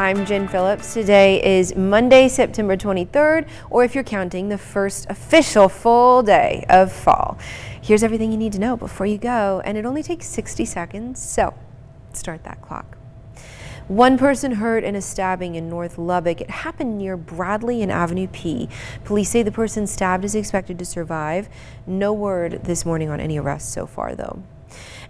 I'm Jen Phillips. Today is Monday, September 23rd, or if you're counting, the first official full day of fall. Here's everything you need to know before you go, and it only takes 60 seconds, so start that clock. One person hurt in a stabbing in North Lubbock. It happened near Bradley and Avenue P. Police say the person stabbed is expected to survive. No word this morning on any arrests so far, though.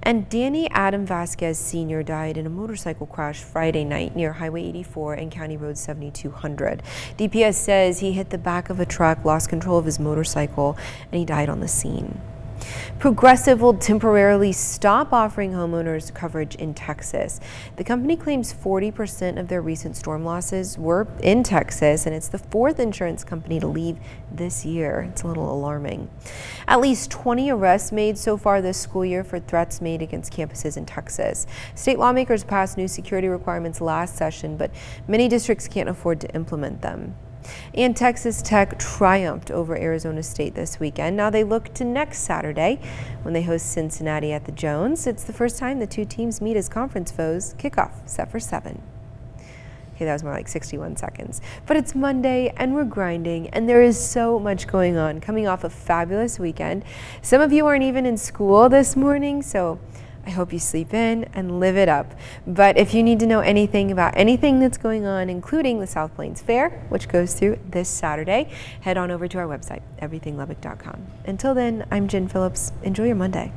And Danny Adam Vasquez Sr. died in a motorcycle crash Friday night near Highway 84 and County Road 7200. DPS says he hit the back of a truck, lost control of his motorcycle, and he died on the scene. Progressive will temporarily stop offering homeowners coverage in Texas. The company claims 40% of their recent storm losses were in Texas, and it's the fourth insurance company to leave this year. It's a little alarming. At least 20 arrests made so far this school year for threats made against campuses in Texas. State lawmakers passed new security requirements last session, but many districts can't afford to implement them. And Texas Tech triumphed over Arizona State this weekend. Now they look to next Saturday when they host Cincinnati at the Jones. It's the first time the two teams meet as conference foes. Kickoff set for 7. Okay, that was more like 61 seconds. But it's Monday and we're grinding and there is so much going on coming off a fabulous weekend. Some of you aren't even in school this morning, so I hope you sleep in and live it up. But if you need to know anything about anything that's going on, including the South Plains Fair, which goes through this Saturday, head on over to our website, everythinglubbock.com. Until then, I'm Jen Phillips. Enjoy your Monday.